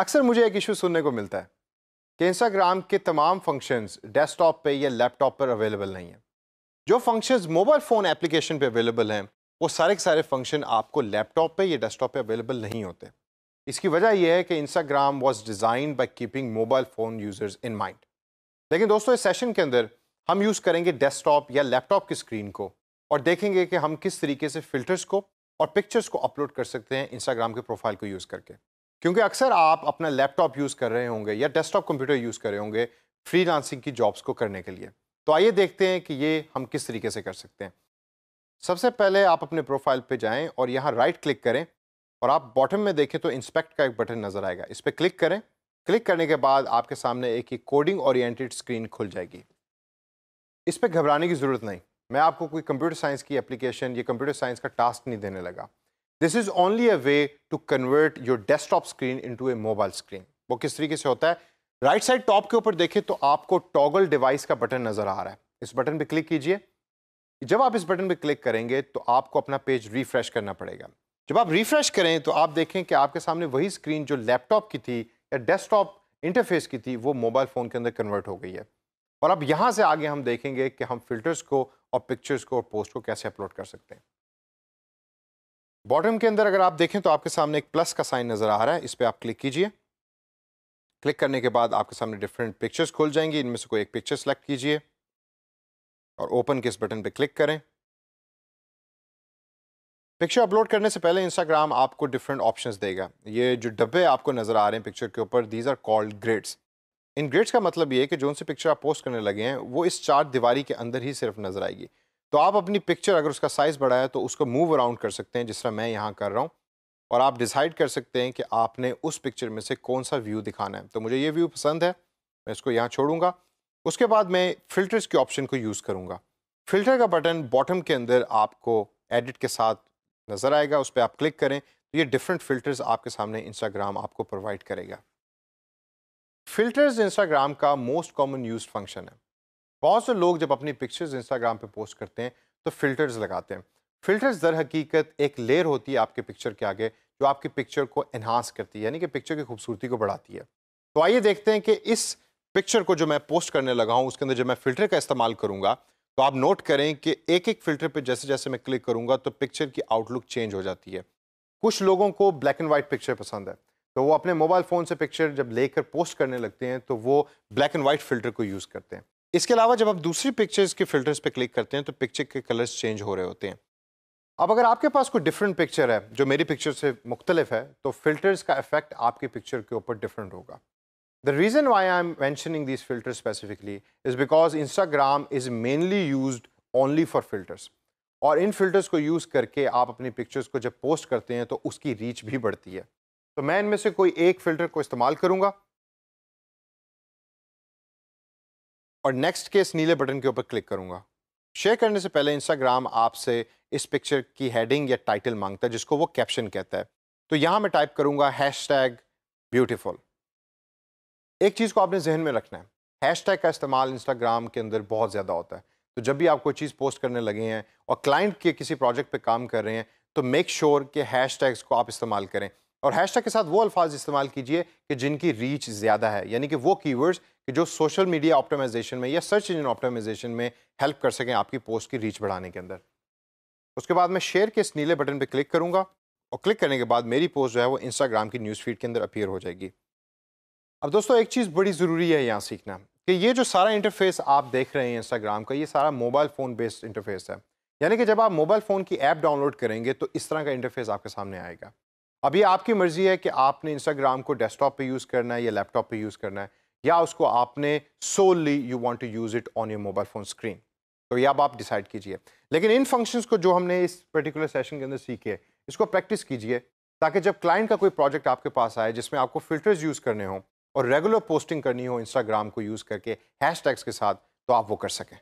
अक्सर मुझे एक इशू सुनने को मिलता है कि इंस्टाग्राम के तमाम फ़ंक्शंस डेस्कटॉप पे या लैपटॉप पर अवेलेबल नहीं है। जो फ़ंक्शंस मोबाइल फ़ोन एप्लीकेशन पे अवेलेबल हैं, वो सारे के सारे फ़ंक्शन आपको लैपटॉप पे या डेस्कटॉप पे अवेलेबल नहीं होते। इसकी वजह यह है कि Instagram was design by keeping mobile phone users in mind लेकिन दोस्तों, इस सेशन के अंदर हम यूज़ करेंगे डेस्कटॉप या लैपटॉप की स्क्रीन को और देखेंगे कि हम किस तरीके से फ़िल्टर्स को और पिक्चर्स को अपलोड कर सकते हैं इंस्टाग्राम के प्रोफ़ाइल को यूज़ करके। क्योंकि अक्सर आप अपना लैपटॉप यूज़ कर रहे होंगे या डेस्कटॉप कंप्यूटर यूज़ कर रहे होंगे फ्री की जॉब्स को करने के लिए। तो आइए देखते हैं कि ये हम किस तरीके से कर सकते हैं। सबसे पहले आप अपने प्रोफ़ाइल पे जाएँ और यहाँ राइट क्लिक करें और आप बॉटम में देखें तो इंस्पेक्ट का एक बटन नज़र आएगा। इस पर क्लिक करें। क्लिक करने के बाद आपके सामने एक ही कोडिंग ओरिएंटेड स्क्रीन खुल जाएगी। इस पर घबराने की ज़रूरत नहीं। मैं आपको कोई कंप्यूटर साइंस की एप्लीकेशन या कंप्यूटर साइंस का टास्क नहीं देने लगा। This is only a way to convert your desktop screen into a mobile screen वो किस तरीके से होता है? राइट साइड टॉप के ऊपर देखें तो आपको टॉगल डिवाइस का बटन नज़र आ रहा है। इस बटन पे क्लिक कीजिए। जब आप इस बटन पे क्लिक करेंगे तो आपको अपना पेज रिफ्रेश करना पड़ेगा। जब आप रिफ्रेश करें तो आप देखें कि आपके सामने वही स्क्रीन जो लैपटॉप की थी या डेस्कटॉप इंटरफेस की थी, वो मोबाइल फ़ोन के अंदर कन्वर्ट हो गई है। और अब यहाँ से आगे हम देखेंगे कि हम फिल्टर्स को और पिक्चर्स को और पोस्ट को कैसे अपलोड कर सकते हैं। बॉटम के अंदर अगर आप देखें तो आपके सामने एक प्लस का साइन नज़र आ रहा है। इस पर आप क्लिक कीजिए। क्लिक करने के बाद आपके सामने डिफरेंट पिक्चर्स खुल जाएँगी। इनमें से कोई एक पिक्चर सेलेक्ट कीजिए और ओपन के इस बटन पे क्लिक करें। पिक्चर अपलोड करने से पहले इंस्टाग्राम आपको डिफरेंट ऑप्शंस देगा। ये जो डब्बे आपको नज़र आ रहे हैं पिक्चर के ऊपर दीज आर कॉल्ड ग्रेड्स इन ग्रेड्स का मतलब ये है कि जो उनसे पिक्चर आप पोस्ट करने लगे हैं, वो इस चार दीवारी के अंदर ही सिर्फ़ नज़र आएगी। तो आप अपनी पिक्चर अगर उसका साइज़ बढ़ा है तो उसको मूव अराउंड कर सकते हैं, जिस तरह मैं यहाँ कर रहा हूँ। और आप डिसाइड कर सकते हैं कि आपने उस पिक्चर में से कौन सा व्यू दिखाना है। तो मुझे ये व्यू पसंद है, मैं इसको यहाँ छोड़ूँगा। उसके बाद मैं फ़िल्टर्स के ऑप्शन को यूज़ करूँगा। फ़िल्टर का बटन बॉटम के अंदर आपको एडिट के साथ नज़र आएगा, उस पर आप क्लिक करें तो ये डिफरेंट फ़िल्टर्स आपके सामने इंस्टाग्राम आपको प्रोवाइड करेगा। फ़िल्टर्स इंस्टाग्राम का मोस्ट कॉमन यूज़ फ़ंक्शन है। बहुत से लोग जब अपनी पिक्चर्स इंस्टाग्राम पे पोस्ट करते हैं तो फ़िल्टर्स लगाते हैं। फ़िल्टर्स दर हकीकत एक लेयर होती है आपके पिक्चर के आगे, जो आपकी पिक्चर को इन्हांस करती है, यानी कि पिक्चर की खूबसूरती को बढ़ाती है। तो आइए देखते हैं कि इस पिक्चर को जो मैं पोस्ट करने लगा हूँ, उसके अंदर जब मैं फ़िल्टर का इस्तेमाल करूँगा तो आप नोट करें कि एक एक फ़िल्टर पे जैसे जैसे मैं क्लिक करूँगा तो पिक्चर की आउटलुक चेंज हो जाती है। कुछ लोगों को ब्लैक एंड वाइट पिक्चर पसंद है तो वो अपने मोबाइल फ़ोन से पिक्चर जब लेकर पोस्ट करने लगते हैं तो वो ब्लैक एंड वाइट फ़िल्टर को यूज़ करते हैं। इसके अलावा जब आप दूसरी पिक्चर्स के फ़िल्टर्स पे क्लिक करते हैं तो पिक्चर के कलर्स चेंज हो रहे होते हैं। अब अगर आपके पास कोई डिफरेंट पिक्चर है, जो मेरी पिक्चर से मुख्तलिफ़ है तो फिल्टर्स का इफ़ेक्ट आपकी पिक्चर के ऊपर डिफरेंट होगा। The reason why I am mentioning this filter specifically is because Instagram is mainly use only for filters और इन फिल्टर्स को यूज़ करके आप अपनी पिक्चर्स को जब पोस्ट करते हैं तो उसकी रीच भी बढ़ती है। तो मैं इनमें से कोई एक फ़िल्टर को इस्तेमाल करूँगा और नेक्स्ट के इस नीले बटन के ऊपर क्लिक करूँगा। शेयर करने से पहले इंस्टाग्राम आपसे इस पिक्चर की हेडिंग या टाइटल माँगता है, जिसको वो कैप्शन कहता है। तो यहाँ मैं टाइप करूँगा हैश टैग ब्यूटिफुल एक चीज़ को आपने जहन में रखना है। हैश टैग का इस्तेमाल इंस्टाग्राम के अंदर बहुत ज़्यादा होता है। तो जब भी आप कोई चीज़ पोस्ट करने लगे हैं और क्लाइंट के किसी प्रोजेक्ट पे काम कर रहे हैं तो मेक श्योर sure कि हैश टैग्स को आप इस्तेमाल करें। और हैशटैग के साथ वो अल्फाज इस्तेमाल कीजिए कि जिनकी रीच ज़्यादा है, यानी कि वो कीवर्ड्स कि जो सोशल मीडिया ऑप्टिमाइजेशन में या सर्च इंजन ऑप्टिमाइजेशन में हेल्प कर सकें आपकी पोस्ट की रीच बढ़ाने के अंदर। उसके बाद मैं शेयर के इस नीले बटन पर क्लिक करूँगा और क्लिक करने के बाद मेरी पोस्ट जो है वो इंस्टाग्राम की न्यूज़ फ़ीड के अंदर अपीयर हो जाएगी। अब दोस्तों, एक चीज़ बड़ी ज़रूरी है यहाँ सीखना कि ये जो सारा इंटरफेस आप देख रहे हैं इंस्टाग्राम का, ये सारा मोबाइल फ़ोन बेस्ड इंटरफेस है। यानी कि जब आप मोबाइल फ़ोन की ऐप डाउनलोड करेंगे तो इस तरह का इंटरफेस आपके सामने आएगा। ये आपकी मर्ज़ी है कि आपने इंस्टाग्राम को डेस्कटॉप पे यूज़ करना है या लैपटॉप पे यूज़ करना है, या उसको आपने solely you want to use it on your mobile phone screen तो ये अब आप डिसाइड कीजिए। लेकिन इन फ़ंक्शंस को जो हमने इस पर्टिकुलर सेशन के अंदर सीखे, इसको प्रैक्टिस कीजिए, ताकि जब क्लाइंट का कोई प्रोजेक्ट आपके पास आए, जिसमें आपको फिल्टर्स यूज़ करने हों और रेगुलर पोस्टिंग करनी हो इंस्टाग्राम को यूज़ करके हैश के साथ तो आप वो कर सकें।